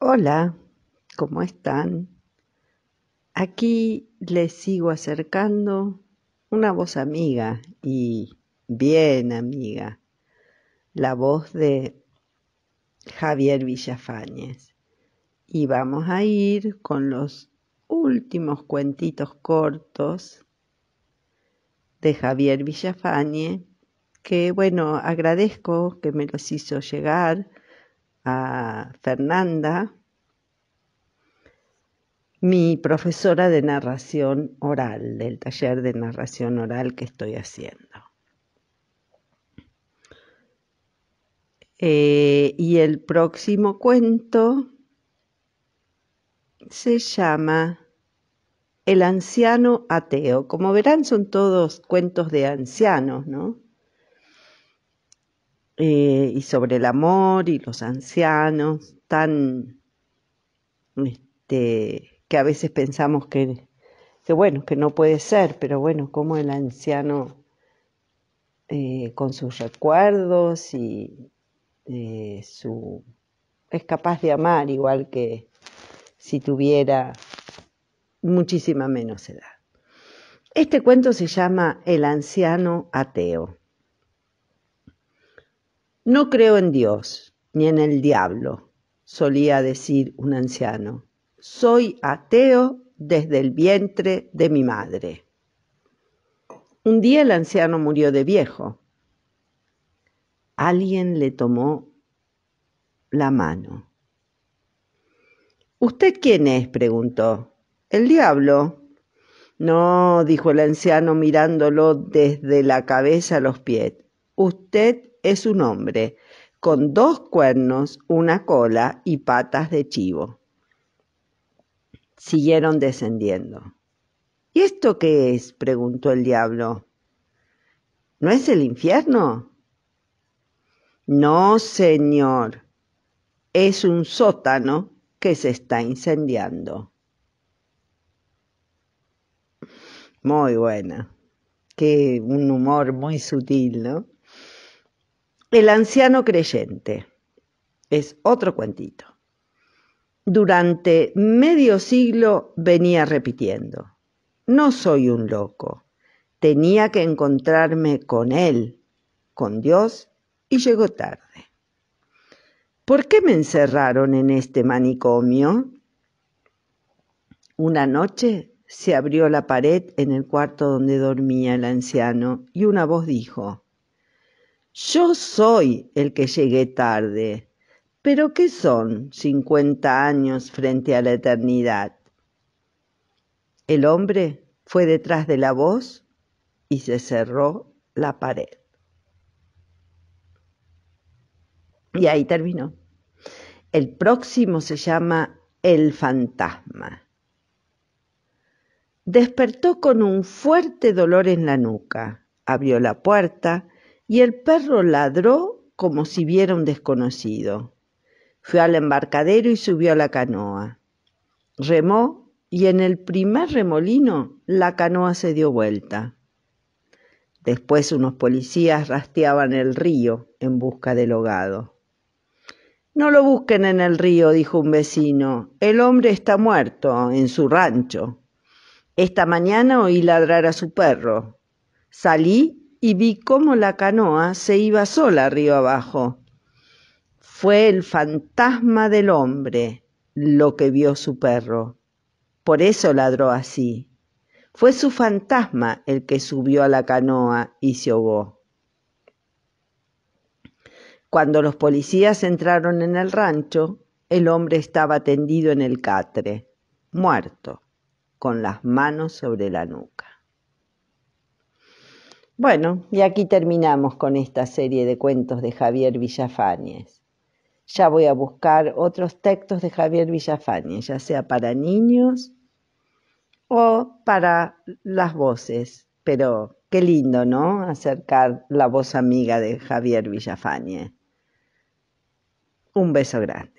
Hola, ¿cómo están? Aquí les sigo acercando una voz amiga y bien amiga, la voz de Javier Villafañez. Y vamos a ir con los últimos cuentitos cortos de Javier Villafañez, que bueno, agradezco que me los hizo llegar a Fernanda, mi profesora de narración oral, del taller de narración oral que estoy haciendo. Eh, y el próximo cuento se llama El anciano ateo. Como verán, son todos cuentos de ancianos, ¿no? Eh, y sobre el amor y los ancianos, tan este, que a veces pensamos que, que, bueno, que no puede ser, pero bueno, como el anciano eh, con sus recuerdos y eh, su es capaz de amar igual que si tuviera muchísima menos edad. Este cuento se llama El anciano ateo. No creo en Dios ni en el diablo, solía decir un anciano. Soy ateo desde el vientre de mi madre. Un día el anciano murió de viejo. Alguien le tomó la mano. ¿Usted quién es? preguntó. El diablo. No, dijo el anciano mirándolo desde la cabeza a los pies. Usted es un hombre, con dos cuernos, una cola y patas de chivo. Siguieron descendiendo. ¿Y esto qué es? preguntó el diablo. ¿No es el infierno? No, señor. Es un sótano que se está incendiando. Muy buena. Qué un humor muy sutil, ¿no? El anciano creyente es otro cuentito. Durante medio siglo venía repitiendo, no soy un loco, tenía que encontrarme con él, con Dios, y llegó tarde. ¿Por qué me encerraron en este manicomio? Una noche se abrió la pared en el cuarto donde dormía el anciano y una voz dijo, yo soy el que llegué tarde. Pero ¿qué son cincuenta años frente a la eternidad? El hombre fue detrás de la voz y se cerró la pared. Y ahí terminó. El próximo se llama El fantasma. Despertó con un fuerte dolor en la nuca. Abrió la puerta y el perro ladró como si viera un desconocido. Fue al embarcadero y subió a la canoa. Remó y en el primer remolino la canoa se dio vuelta. Después unos policías rastreaban el río en busca del hogado. No lo busquen en el río, dijo un vecino. El hombre está muerto en su rancho. Esta mañana oí ladrar a su perro. Salí y vi cómo la canoa se iba sola río abajo. Fue el fantasma del hombre lo que vio su perro. Por eso ladró así. Fue su fantasma el que subió a la canoa y se ahogó. Cuando los policías entraron en el rancho, el hombre estaba tendido en el catre, muerto, con las manos sobre la nuca. Bueno, y aquí terminamos con esta serie de cuentos de Javier Villafañez. Ya voy a buscar otros textos de Javier Villafañez, ya sea para niños o para las voces. Pero qué lindo, ¿no? Acercar la voz amiga de Javier Villafañez. Un beso grande.